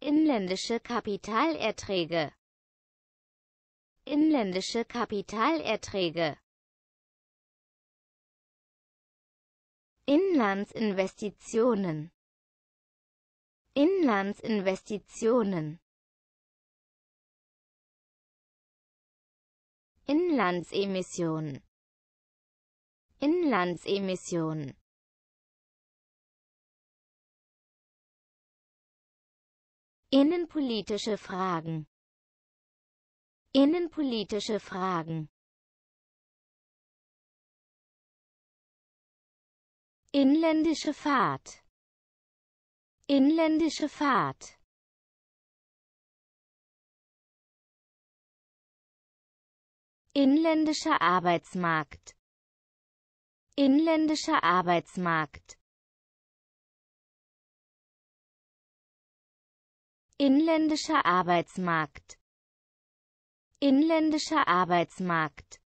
inländische Kapitalerträge. Inländische Kapitalerträge. Inlandsinvestitionen. Inlandsinvestitionen. Inlandsemission. Inlandsemission Innenpolitische Fragen. Innenpolitische Fragen. Inländische Fahrt. Inländische Fahrt. Inländischer Arbeitsmarkt. Inländischer Arbeitsmarkt Inländischer Arbeitsmarkt. Inländischer Arbeitsmarkt